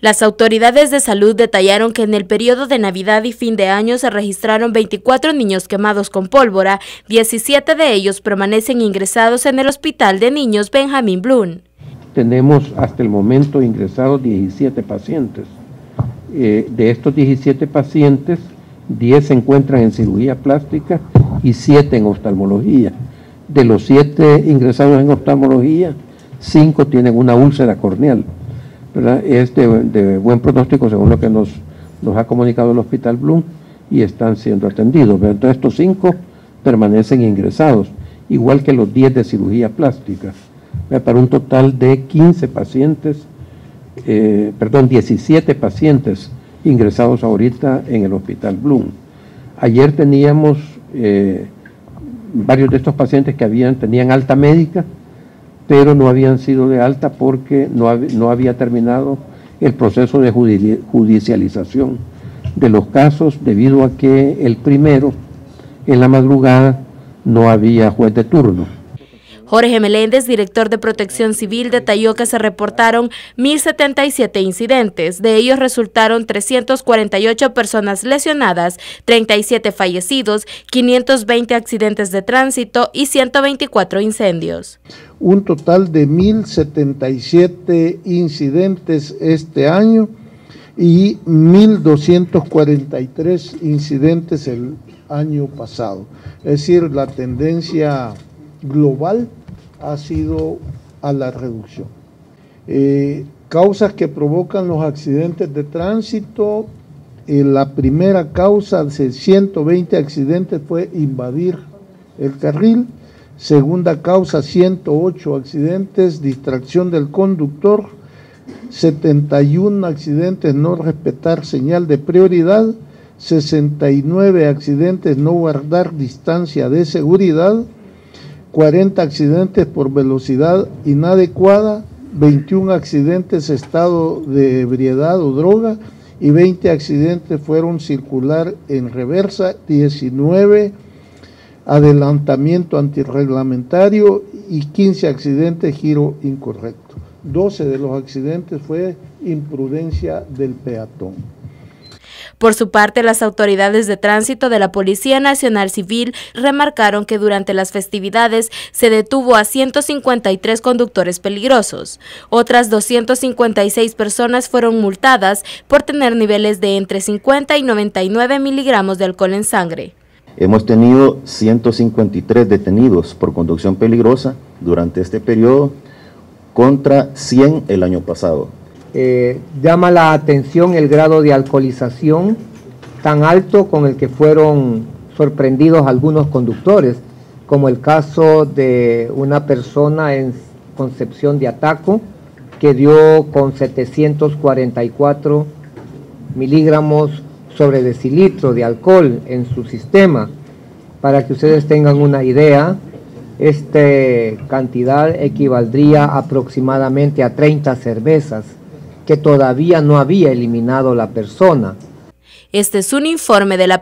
Las autoridades de salud detallaron que en el periodo de Navidad y fin de año se registraron 24 niños quemados con pólvora, 17 de ellos permanecen ingresados en el Hospital de Niños Benjamin Blum. Tenemos hasta el momento ingresados 17 pacientes. Eh, de estos 17 pacientes, 10 se encuentran en cirugía plástica y 7 en oftalmología. De los 7 ingresados en oftalmología, 5 tienen una úlcera corneal es de, buen pronóstico según lo que nos, ha comunicado el Hospital Bloom y están siendo atendidos. Entonces estos cinco permanecen ingresados, igual que los 10 de cirugía plástica, para un total de 15 pacientes, eh, perdón, 17 pacientes ingresados ahorita en el Hospital Bloom. Ayer teníamos eh, varios de estos pacientes que habían, tenían alta médica, pero no habían sido de alta porque no, no había terminado el proceso de judicialización de los casos debido a que el primero, en la madrugada, no había juez de turno. Jorge Meléndez, director de Protección Civil, detalló que se reportaron 1.077 incidentes. De ellos resultaron 348 personas lesionadas, 37 fallecidos, 520 accidentes de tránsito y 124 incendios. Un total de 1.077 incidentes este año y 1.243 incidentes el año pasado. Es decir, la tendencia global ha sido a la reducción. Eh, causas que provocan los accidentes de tránsito, eh, la primera causa de 120 accidentes fue invadir el carril, segunda causa 108 accidentes, distracción del conductor, 71 accidentes no respetar señal de prioridad, 69 accidentes no guardar distancia de seguridad, 40 accidentes por velocidad inadecuada, 21 accidentes estado de ebriedad o droga y 20 accidentes fueron circular en reversa, 19 adelantamiento antirreglamentario y 15 accidentes giro incorrecto. 12 de los accidentes fue imprudencia del peatón. Por su parte, las autoridades de tránsito de la Policía Nacional Civil remarcaron que durante las festividades se detuvo a 153 conductores peligrosos. Otras 256 personas fueron multadas por tener niveles de entre 50 y 99 miligramos de alcohol en sangre. Hemos tenido 153 detenidos por conducción peligrosa durante este periodo contra 100 el año pasado. Eh, llama la atención el grado de alcoholización tan alto con el que fueron sorprendidos algunos conductores, como el caso de una persona en Concepción de Ataco que dio con 744 miligramos sobre decilitro de alcohol en su sistema. Para que ustedes tengan una idea, esta cantidad equivaldría aproximadamente a 30 cervezas que todavía no había eliminado la persona. Este es un informe de la.